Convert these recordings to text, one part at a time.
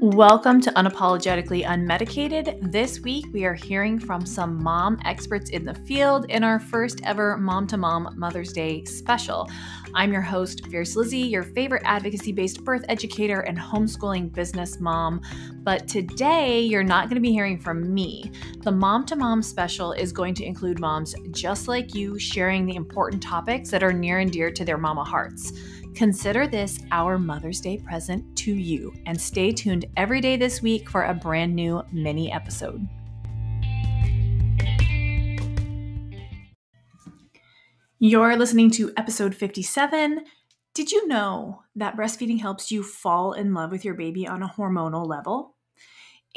Welcome to Unapologetically Unmedicated. This week, we are hearing from some mom experts in the field in our first ever Mom to Mom Mother's Day special. I'm your host, Fierce Lizzie, your favorite advocacy based birth educator and homeschooling business mom. But today, you're not going to be hearing from me. The Mom to Mom special is going to include moms just like you sharing the important topics that are near and dear to their mama hearts. Consider this our Mother's Day present to you and stay tuned every day this week for a brand new mini episode. You're listening to episode 57. Did you know that breastfeeding helps you fall in love with your baby on a hormonal level?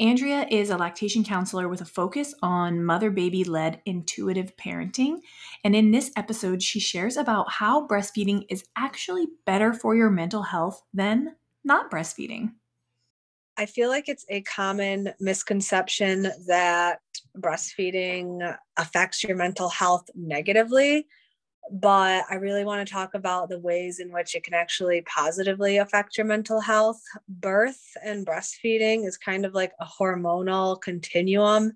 Andrea is a lactation counselor with a focus on mother baby led intuitive parenting. And in this episode, she shares about how breastfeeding is actually better for your mental health than not breastfeeding. I feel like it's a common misconception that breastfeeding affects your mental health negatively but I really want to talk about the ways in which it can actually positively affect your mental health. Birth and breastfeeding is kind of like a hormonal continuum.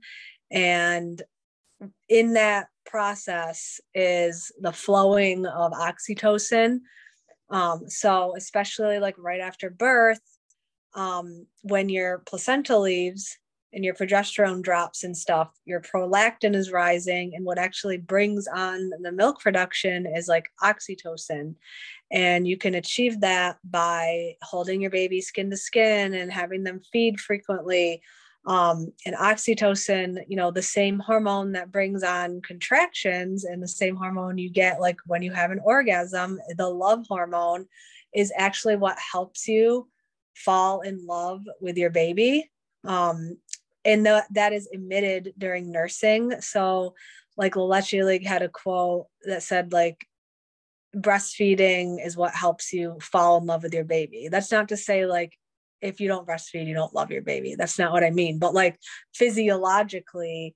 And in that process is the flowing of oxytocin. Um, so, especially like right after birth, um, when your placenta leaves, and your progesterone drops and stuff, your prolactin is rising. And what actually brings on the milk production is like oxytocin. And you can achieve that by holding your baby skin to skin and having them feed frequently. Um, and oxytocin, you know, the same hormone that brings on contractions and the same hormone you get like when you have an orgasm, the love hormone is actually what helps you fall in love with your baby um, and the, that is emitted during nursing. So, like Leche League had a quote that said, like, breastfeeding is what helps you fall in love with your baby. That's not to say like if you don't breastfeed, you don't love your baby. That's not what I mean. But like physiologically,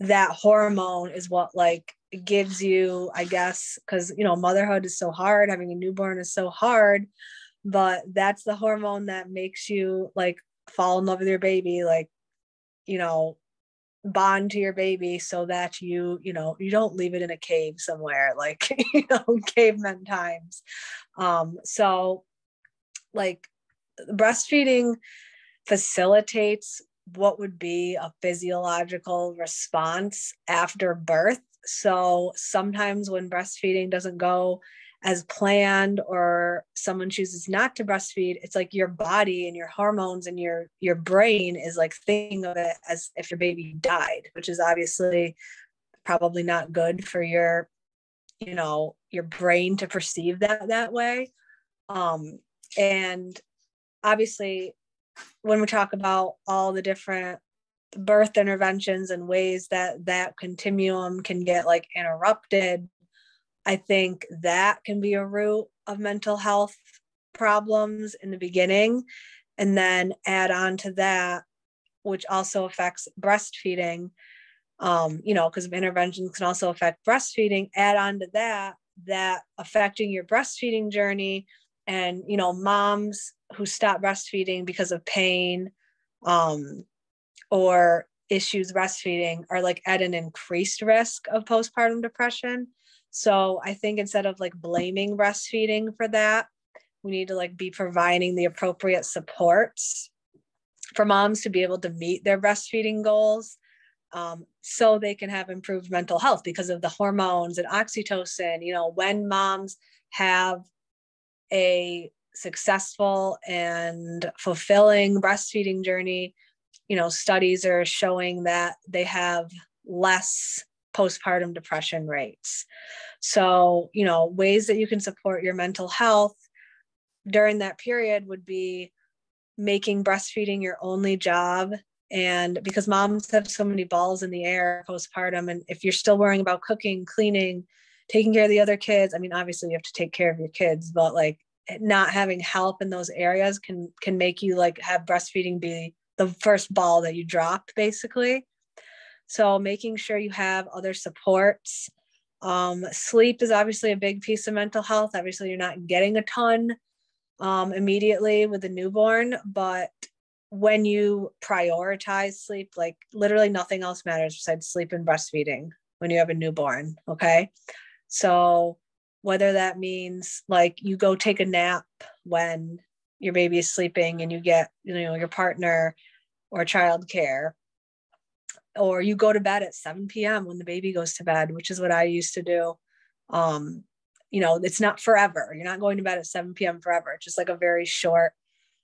that hormone is what like gives you, I guess, because you know, motherhood is so hard, having a newborn is so hard, but that's the hormone that makes you like fall in love with your baby like you know bond to your baby so that you you know you don't leave it in a cave somewhere like you know cavemen times. Um so like breastfeeding facilitates what would be a physiological response after birth. So sometimes when breastfeeding doesn't go as planned or someone chooses not to breastfeed it's like your body and your hormones and your your brain is like thinking of it as if your baby died which is obviously probably not good for your you know your brain to perceive that that way. Um and obviously when we talk about all the different birth interventions and ways that that continuum can get like interrupted I think that can be a root of mental health problems in the beginning. And then add on to that, which also affects breastfeeding, um, you know, because interventions can also affect breastfeeding. Add on to that, that affecting your breastfeeding journey and, you know, moms who stop breastfeeding because of pain um, or issues breastfeeding are like at an increased risk of postpartum depression so I think instead of like blaming breastfeeding for that, we need to like be providing the appropriate supports for moms to be able to meet their breastfeeding goals um, so they can have improved mental health because of the hormones and oxytocin. You know, when moms have a successful and fulfilling breastfeeding journey, you know, studies are showing that they have less postpartum depression rates. So, you know, ways that you can support your mental health during that period would be making breastfeeding your only job. And because moms have so many balls in the air postpartum, and if you're still worrying about cooking, cleaning, taking care of the other kids, I mean, obviously you have to take care of your kids, but like not having help in those areas can can make you like have breastfeeding be the first ball that you drop basically so making sure you have other supports. Um, sleep is obviously a big piece of mental health. Obviously, you're not getting a ton um, immediately with a newborn, but when you prioritize sleep, like literally nothing else matters besides sleep and breastfeeding when you have a newborn. Okay. So whether that means like you go take a nap when your baby is sleeping and you get, you know, your partner or childcare, or you go to bed at 7 p.m. when the baby goes to bed, which is what I used to do. Um, you know, it's not forever. You're not going to bed at 7 p.m. forever. It's just like a very short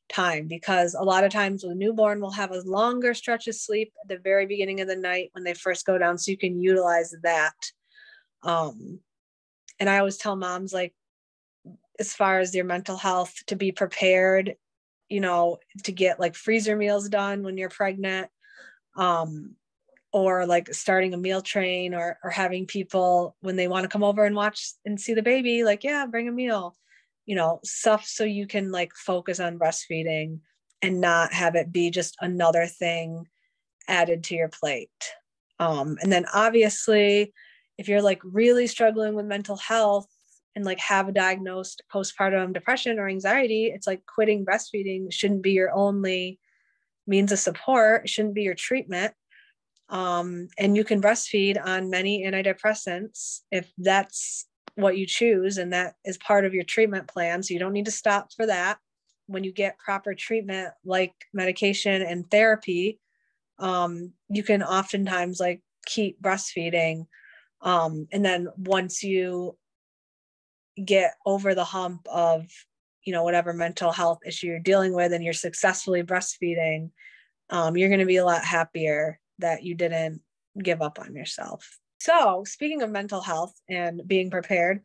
time because a lot of times the newborn will have a longer stretch of sleep at the very beginning of the night when they first go down so you can utilize that um and i always tell moms like as far as your mental health to be prepared you know to get like freezer meals done when you're pregnant um or like starting a meal train or or having people when they want to come over and watch and see the baby like yeah bring a meal you know stuff so you can like focus on breastfeeding and not have it be just another thing added to your plate. Um, and then obviously if you're like really struggling with mental health and like have a diagnosed postpartum depression or anxiety it's like quitting breastfeeding shouldn't be your only means of support shouldn't be your treatment. Um, and you can breastfeed on many antidepressants if that's what you choose and that is part of your treatment plan so you don't need to stop for that. When you get proper treatment like medication and therapy um, you can oftentimes like keep breastfeeding. Um, and then once you get over the hump of you know whatever mental health issue you're dealing with and you're successfully breastfeeding um, you're going to be a lot happier that you didn't give up on yourself so, speaking of mental health and being prepared,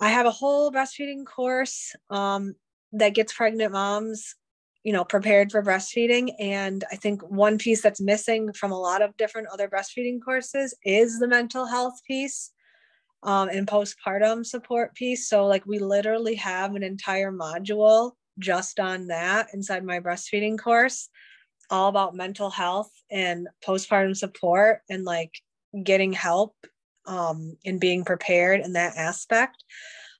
I have a whole breastfeeding course um, that gets pregnant moms, you know, prepared for breastfeeding. And I think one piece that's missing from a lot of different other breastfeeding courses is the mental health piece um, and postpartum support piece. So, like, we literally have an entire module just on that inside my breastfeeding course, all about mental health and postpartum support and like getting help um, and being prepared in that aspect.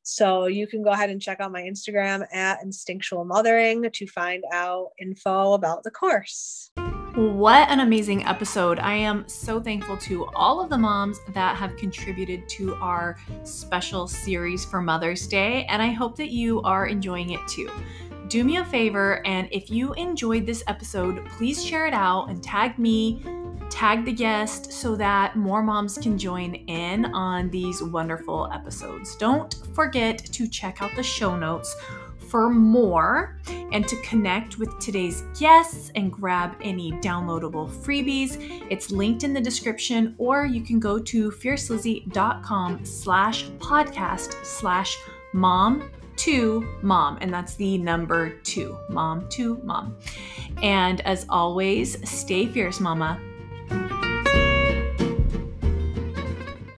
So you can go ahead and check out my Instagram at instinctual mothering to find out info about the course. What an amazing episode. I am so thankful to all of the moms that have contributed to our special series for Mother's Day, and I hope that you are enjoying it too. Do me a favor, and if you enjoyed this episode, please share it out and tag me tag the guest so that more moms can join in on these wonderful episodes. Don't forget to check out the show notes for more and to connect with today's guests and grab any downloadable freebies it's linked in the description or you can go to fiercelizzie.com slash podcast slash mom to mom and that's the number two mom to mom. And as always stay fierce mama